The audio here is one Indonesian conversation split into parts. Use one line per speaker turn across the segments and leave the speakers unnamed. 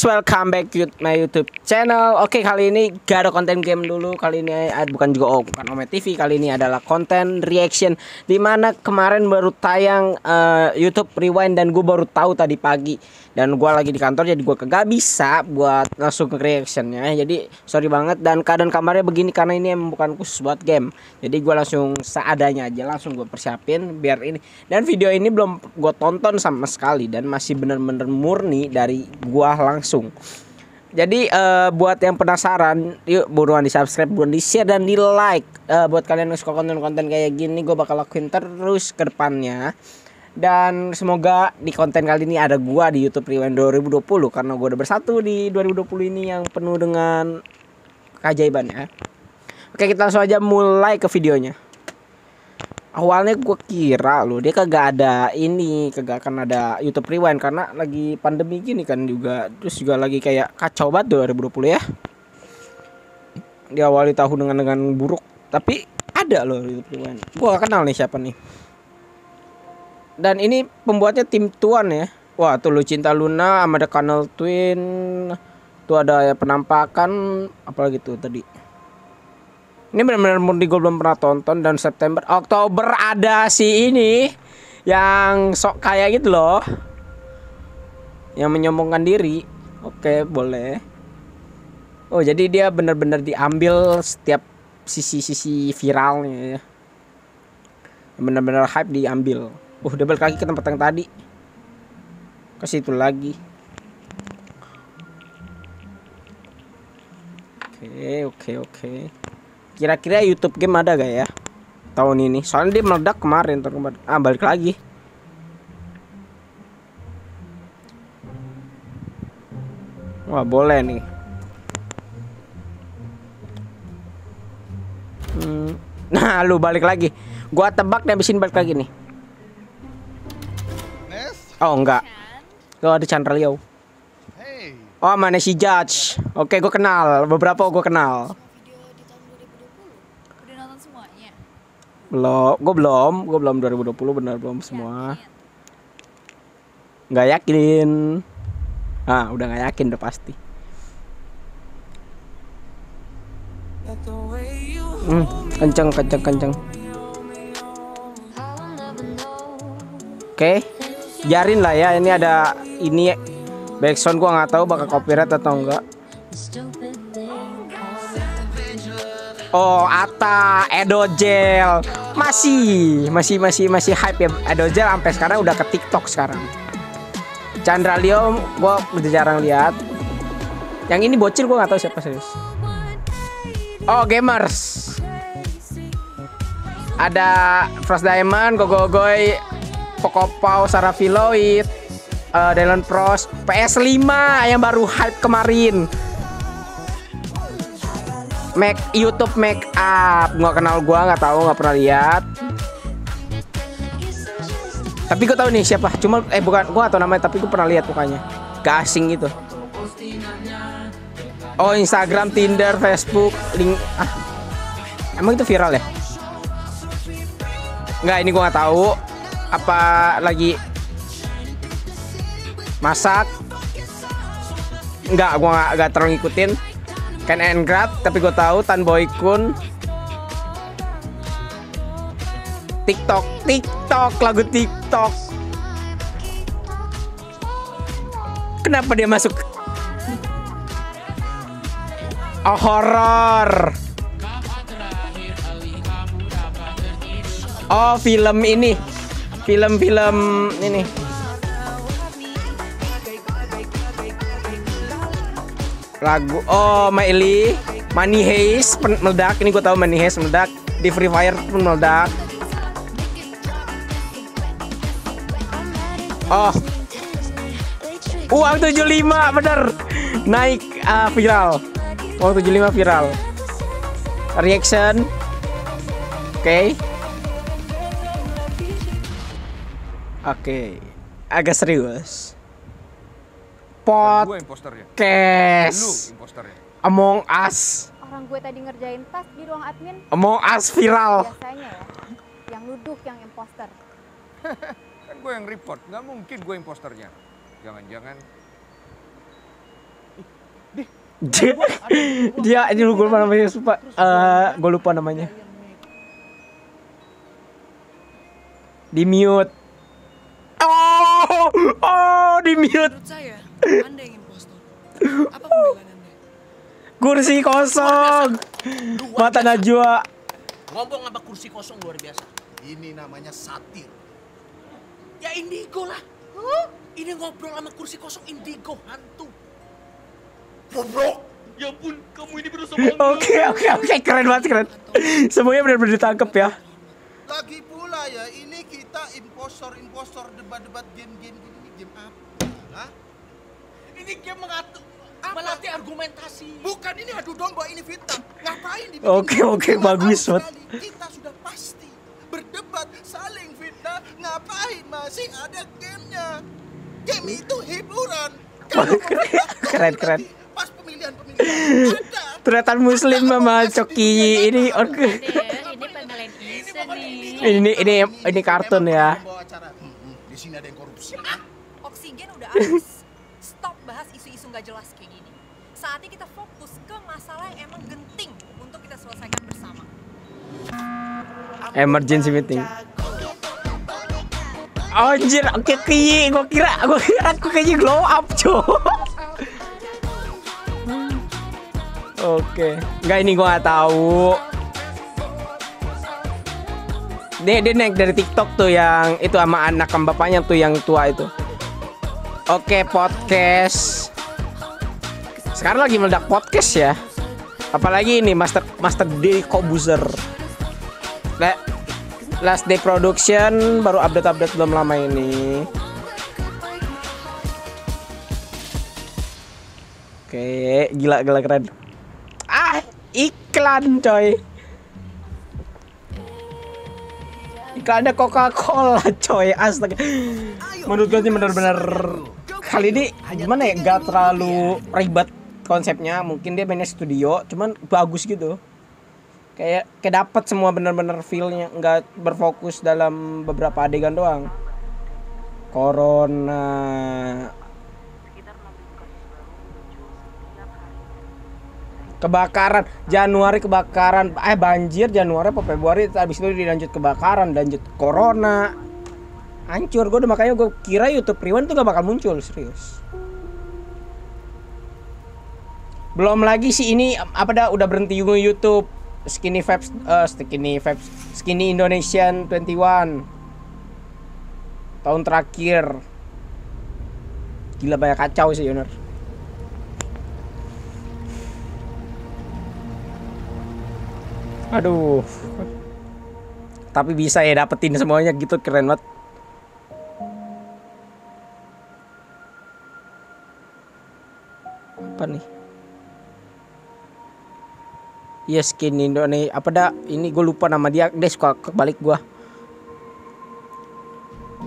Guys, welcome back to my YouTube channel. Oke, kali ini gak ada konten game dulu. Kali ini eh, bukan juga oh, bukan Ome TV. Kali ini adalah konten reaction di mana kemarin baru tayang eh, YouTube Rewind dan gue baru tahu tadi pagi. Dan gue lagi di kantor jadi gue kagak bisa buat langsung ke reactionnya. Jadi sorry banget dan keadaan kamarnya begini karena ini emang bukan khusus buat game. Jadi gue langsung seadanya aja langsung gue persiapin biar ini. Dan video ini belum gue tonton sama sekali dan masih bener-bener murni dari gua langsung. Jadi eh, buat yang penasaran, yuk buruan di subscribe, buruan di share dan di like. Eh, buat kalian yang suka konten-konten kayak gini, gue bakal lakuin terus ke depannya. Dan semoga di konten kali ini ada gua di YouTube Rewind 2020 karena gua udah bersatu di 2020 ini yang penuh dengan keajaiban ya. Oke, kita langsung aja mulai ke videonya awalnya gue kira loh dia kagak ada ini kagak akan ada YouTube Rewind karena lagi pandemi gini kan juga. Terus juga lagi kayak kacau banget 2020 ya. Diawali tahun dengan dengan buruk tapi ada loh YouTube Rewind. Gue gak kenal nih siapa nih. Dan ini pembuatnya tim Tuan ya. Wah tuh lu cinta Luna sama ada Kanal Twin tuh ada penampakan apalagi tuh tadi ini benar-benar murni gue belum pernah tonton dan September Oktober ada si ini yang sok kayak gitu loh. Yang menyombongkan diri. Oke boleh. Oh jadi dia benar-benar diambil setiap sisi-sisi viralnya ya. Benar-benar hype diambil. Uh balik lagi ke tempat yang tadi. Ke situ lagi. Oke oke oke Kira-kira YouTube game ada gak ya tahun ini? Soalnya dia meledak kemarin terkemarin. Ah balik lagi. Wah boleh nih. Hmm. Nah lu balik lagi. Gua tebak nih abisin balik lagi nih. Oh enggak. Gua ada Chandra Liao. Oh mana si Judge? Oke, gue kenal. Beberapa gue kenal. Belum gue belum gue belum 2020 benar belum semua. nggak yakin. Ah udah nggak yakin udah pasti. Hmm, kenceng kenceng kenceng. oke jarin lah ya ini ada ini. Backsound gua nggak tahu bakal copyright atau enggak Oh, Ata, Edo Gel. Masih, masih masih masih hype ya Edo Gel sampai sekarang udah ke TikTok sekarang. Chandra Leo gua udah jarang lihat. Yang ini bocil gua nggak tahu siapa serius. Oh, gamers. Ada Frost Diamond, Gogogoy, Pokopau, Sarah Filoid, uh, Dylan Pros, PS5 yang baru hype kemarin. Make YouTube make up. Nggak kenal gua nggak tahu nggak pernah lihat. Tapi gue tahu nih siapa. Cuma eh bukan gua atau namanya tapi gue pernah lihat mukanya. Gak asing gitu. Oh Instagram Tinder Facebook link ah. Emang itu viral ya? Nggak ini gua nggak tahu. Apa lagi? Masak? Nggak gua nggak terlalu ngikutin Ken Engrat tapi gue tahu Tan Boy Kun. TikTok TikTok lagu TikTok. Kenapa dia masuk? Oh horror. Oh film ini. Film-film ini lagu oh Maili Money Haze meledak. Ini gue tahu Money Haze meledak. Di Free Fire pun meledak. Oh. Uang 75 bener. Naik uh, viral. Uang 75 viral. Reaction. Oke. Okay. oke. Okay. agak serius podcast Among Us.
Orang gue tadi ngerjain tas di ruang admin.
Among Us viral.
Biasanya ya yang nuduh yang imposter.
Kan gue yang report. Nggak mungkin gue imposternya. Jangan-jangan.
Dia, dia ini gue lupa. Namanya sumpah Eh, gue lupa namanya. Di mute oh oh di mute
Menurut saya, Anda yang impostor. Apa pembelaan Anda?
kursi kosong mata Najwa
Ngomong sama kursi kosong luar biasa.
Ini namanya satir.
Ya indigo lah. Ini ngobrol sama kursi kosong indigo hantu.
Goblok.
Ya ampun, kamu ini berusaha
oke oke oke keren banget keren semuanya benar-benar ditangkap ya
Lagi pula ya, ini kita impostor-impostor debat-debat game-game gini ini game apa? Hah?
Ini game mengatur melatih argumentasi.
Bukan ini adu domba, ini fitnah. Ngapain dibikin
Oke, oke, bagus,
Kita sudah pasti berdebat, saling fitnah. Ngapain masih ada gamenya? Game itu hiburan. Kalau
Keren, keren.
Pas pemilihan-pemilihan ada.
ternyata muslim sama coki ini oke
ini
ini ini ini kartun ya.
Hmm, hmm, di sini ada yang korupsi.
Oksigen udah habis. Nggak jelas kayak gini. Saatnya kita fokus ke masalah yang emang genting untuk kita selesaikan bersama.
emergency meeting Anjir, oke kiyi, gua kira, gua kira aku kayaknya glow up, cuy. Oke, nggak ini gua nggak tahu. Dia, dia naik dari TikTok tuh yang itu sama anak sama bapaknya tuh yang tua itu. Oke, podcast. Sekarang lagi meledak podcast ya. Apalagi ini Master Master D Kobuzer. La- Last Day Production baru update-update belum lama ini. Oke, gila gila keren. Ah, iklan coy. Iklannya Coca-Cola coy, astaga. Menurut gue sih benar-benar kali ini gimana ya, gak terlalu ribet konsepnya. Mungkin dia mainnya studio, cuman bagus gitu. Kayak kayak dapat semua bener-bener feelnya nggak berfokus dalam beberapa adegan doang. Corona. Kebakaran. Januari kebakaran. Eh banjir Januari apa Februari habis itu dilanjut kebakaran lanjut corona. Hancur gue udah makanya gue kira YouTube Rewind tuh gak bakal muncul serius belum lagi sih ini apa dah udah berhenti juga YouTube. Skinny Vibes eh, Skinny Vibes Skinny Indonesian 21 tahun terakhir. Gila banyak kacau sih Yoner aduh. Tapi bisa ya dapetin semuanya gitu keren banget. Apa nih Iya skin Indonesia apa dah? Ini gue lupa nama dia. Dia suka kebalik gua.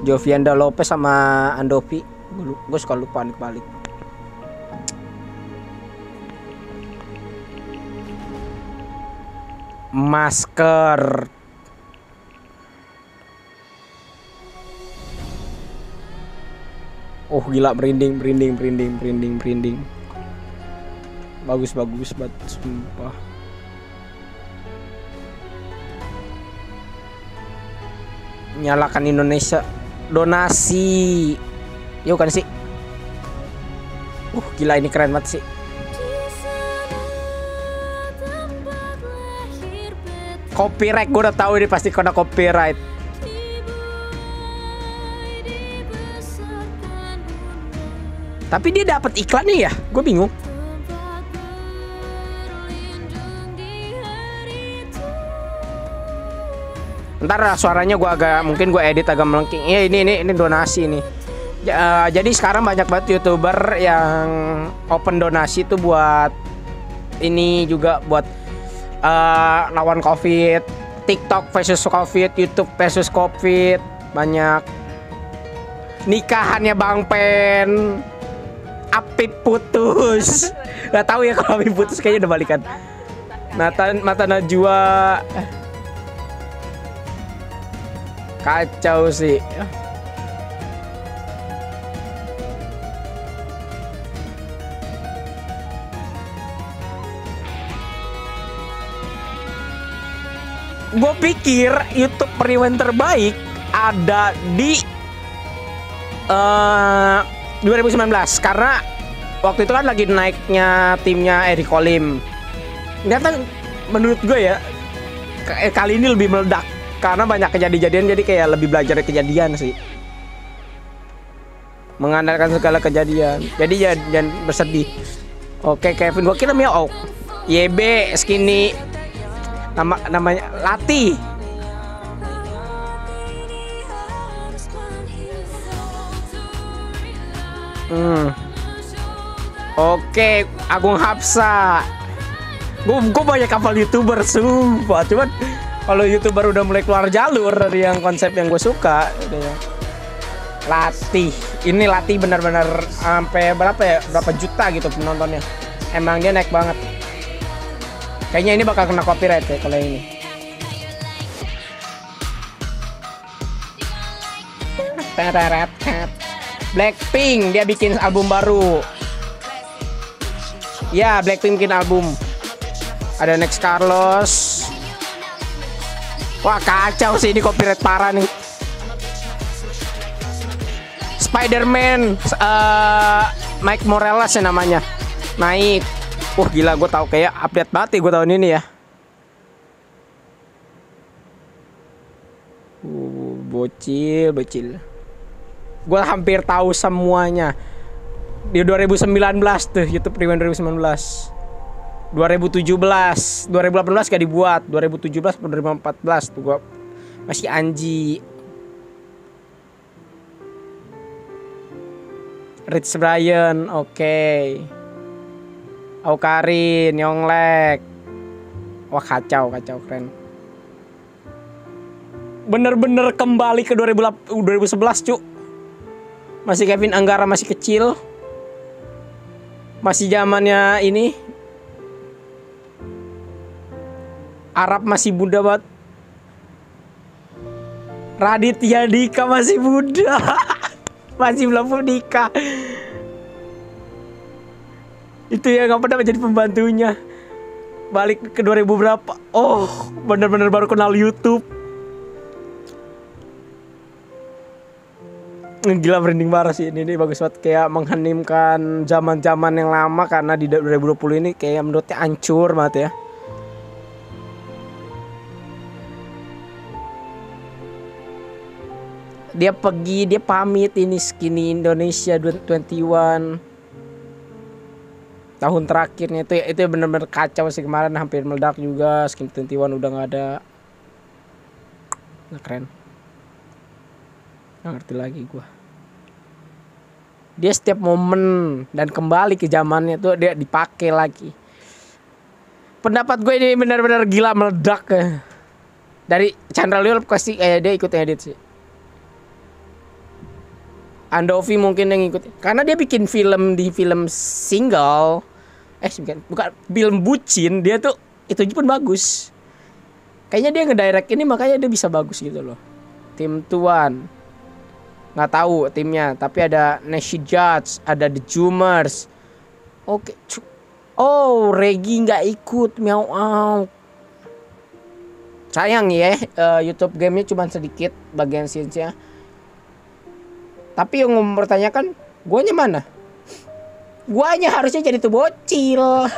Jovianda Lopez sama Andovi. Gue suka lupa nih kebalik. Masker. Oh gila. Merinding merinding merinding merinding merinding. Bagus bagus banget sumpah nyalakan Indonesia. Donasi. Yuk kan sih? Uh gila ini keren banget sih. Copyright gue udah tahu ini pasti kena copyright. Tapi dia dapat iklannya ya? Gue bingung ntar suaranya gua agak mungkin gue edit agak melengking. Ya ini ini ini donasi nih. Ja- eh, jadi sekarang banyak banget youtuber yang open donasi tuh buat ini juga buat eh, lawan covid TikTok versus covid YouTube versus covid banyak nikahannya Bang Pen Apip putus. Nggak tahu ya kalau Apip putus kayaknya udah balikan. Mata mata Najwa Kacau sih. Gue pikir YouTube Rewind terbaik ada di eh, uh, 2019 karena waktu itu kan lagi naiknya timnya Eric Kolim Ternyata menurut gue ya eh, kali ini lebih meledak karena banyak kejadian-kejadian jadi kayak lebih belajar dari kejadian sih. Mengandalkan segala kejadian. Jadi jangan, jangan bersedih. Oke Kevin, gua kira Mio YB skinny nama namanya Lati. Hmm. Oke, Agung Hapsa. Gue banyak kapal youtuber sumpah. Cuman kalau youtuber udah mulai keluar jalur dari yang konsep yang gue suka, gitu ya. Latih. Ini latih benar-benar sampai berapa ya? Berapa juta gitu penontonnya. Emang dia naik banget. Kayaknya ini bakal kena copyright ya kalau ini. Blackpink dia bikin album baru. Ya, Blackpink bikin album. Ada Next Carlos. Wah, kacau sih ini copyright parah nih. Spider-Man eh, Mike Morales ya namanya. Naik. Wah, gila gue tahu kayak update banget gue tahun ini ya. Uh, bocil, bocil. Gue hampir tahu semuanya. Di 2019 tuh YouTube Rewind 2019. 2017, 2018 gak dibuat, 2017 atau 2014 tuh gua masih Anji. Rich Brian, oke. Aukarin, Yonglek. Wah kacau, kacau keren. Bener-bener kembali ke 2008 2011 cuk. Masih Kevin Anggara masih kecil. Masih zamannya ini Arab masih muda banget. Raditya Dika masih muda. masih belum nikah. Itu ya nggak pernah menjadi pembantunya. Balik ke 2000 berapa? Oh, bener-bener baru kenal YouTube. Gila branding parah sih ini, ini bagus banget kayak mengheningkan zaman-zaman yang lama karena di 2020 ini kayak menurutnya hancur banget ya. Dia pergi dia pamit ini skinny Indonesia 21 tahun terakhirnya itu itu benar-benar kacau sih kemarin hampir meledak juga. Skin 21 udah nggak ada. Nggak keren. Nggak ngerti lagi gua. Dia setiap momen dan kembali ke zamannya tuh dia dipakai lagi. Pendapat gue ini benar-benar gila meledak ya. dari Chandra Leo pasti kayak dia ikut edit sih Andovi mungkin yang ikut karena dia bikin film di film single. Eh bukan bukan film bucin dia tuh itu pun bagus. Kayaknya dia ngedirect ini makanya dia bisa bagus gitu loh. Tim tuan. Nggak tahu timnya tapi ada Nashi Judge ada The Jumers oke oh Regi nggak ikut miau au. Sayang ya eh, YouTube gamenya cuma sedikit bagian scenes-nya tapi yang mempertanyakan guanya mana? Guanya harusnya jadi tuh bocil.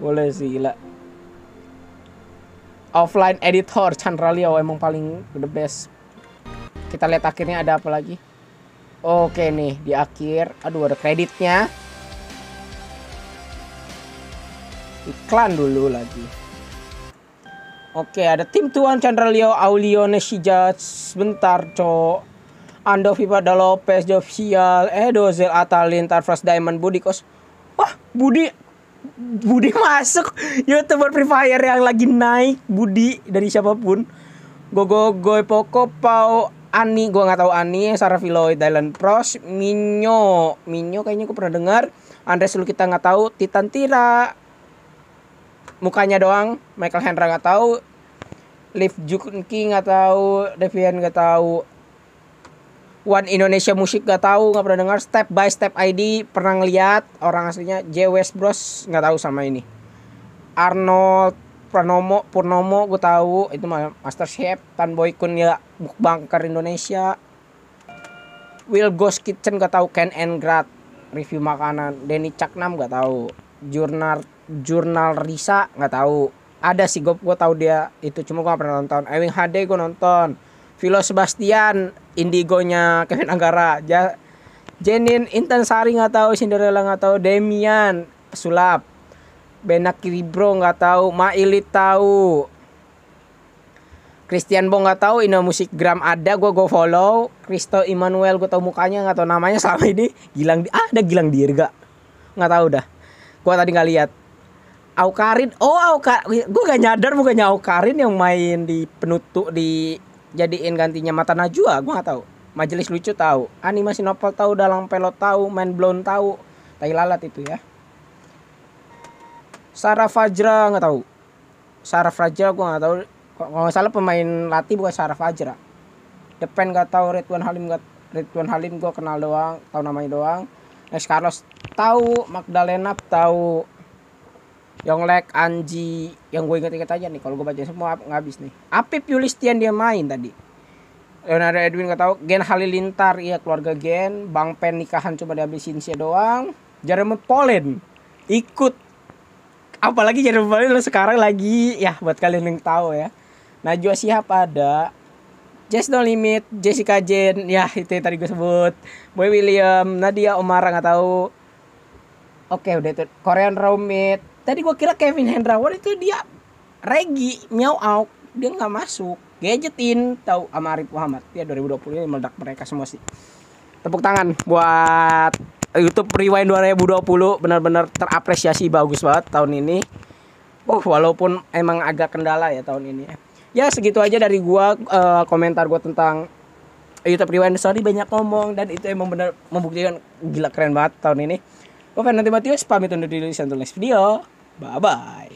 Boleh sih gila. Offline editor Chandra Leo emang paling the best. Kita lihat akhirnya ada apa lagi. Oke nih di akhir, aduh ada kreditnya. Iklan dulu lagi. Oke, ada tim Tuan Chandra Leo, Aulio Neshija, sebentar, cok. Ando Viva Lopez, Jovial, Edozel, Atalin, Tarfras Diamond, Budi Kos. Wah, Budi Budi masuk YouTuber Free Fire yang lagi naik Budi dari siapa pun. Gogo Goy Poko Pau Ani, gua nggak tahu Ani, Sarah Filoid, Dylan Pros, Minyo, Minyo kayaknya gue pernah dengar. Andres lu kita nggak tahu, Titan Tira, mukanya doang. Michael Hendra nggak tahu. Liv Junki nggak tahu. Devian nggak tahu. One Indonesia Musik nggak tahu nggak pernah dengar. Step by Step ID pernah ngeliat. Orang aslinya J West Bros nggak tahu sama ini. Arnold Pranomo Purnomo gue tahu. Itu mah Master Chef Tan Boy Kun ya bangker Indonesia. Will Ghost Kitchen gak tahu. Ken and Grad review makanan. Denny Caknam gak tahu jurnal jurnal Risa nggak tahu. Ada sih gue gue tahu dia itu cuma gue gak pernah nonton. Ewing HD gue nonton. Vilo Sebastian Indigonya Kevin Anggara. Ja, Jenin Intan Sari nggak tahu Cinderella nggak tahu Demian pesulap Benak Kiribro nggak tahu Mailit tahu. Christian Bong nggak tahu Ina Musik Gram ada gue go follow. Kristo Immanuel gue tahu mukanya nggak tahu namanya selama ini. Gilang ah ada Gilang Dirga. Nggak tahu dah gue tadi nggak lihat. Aukarin. Oh Aukarin gue gak nyadar bukannya Aukarin yang main di penutup di jadiin gantinya mata Najwa. Gue nggak tahu. Majelis lucu tahu. Animasi novel tahu dalang pelot tahu main blown tahu. Tai lalat itu ya. Sarah Fajra nggak tahu. Sarah Fajra gue nggak tahu. Kalau nggak salah pemain latih bukan Sarah Fajra. Depen nggak tahu Ridwan Halim nggak Ridwan Halim gue kenal doang tahu namanya doang Next Carlos tahu Magdalena tahu Yonglek Anji yang gue inget-inget aja nih kalau gue baca semua nggak habis nih. Apip Yulistian dia main tadi? Leonardo Edwin nggak tahu Gen Halilintar iya keluarga Gen. Bang Pen nikahan cuma dihabisin sih doang. Jeremy Polen ikut. Apalagi Jeremy Polen sekarang lagi ya buat kalian yang tahu ya. Najwa Shihab ada Jess No Limit, Jessica Jen, ya itu yang tadi gue sebut. Boy William, Nadia Omar nggak tahu. Oke udah itu Korean Romit. Tadi gue kira Kevin Hendrawan itu dia Regi, Miao Out, dia nggak masuk. Gadgetin tahu sama Arif Muhammad. Ya 2020 ini meledak mereka semua sih. Tepuk tangan buat YouTube Rewind 2020 benar-benar terapresiasi bagus banget tahun ini. Oh, walaupun emang agak kendala ya tahun ini ya segitu aja dari gua eh, komentar gua tentang YouTube Rewind Story banyak ngomong dan itu emang benar membuktikan gila keren banget tahun ini. Gua Fernando Matius pamit undur diri sampai next video. Bye bye.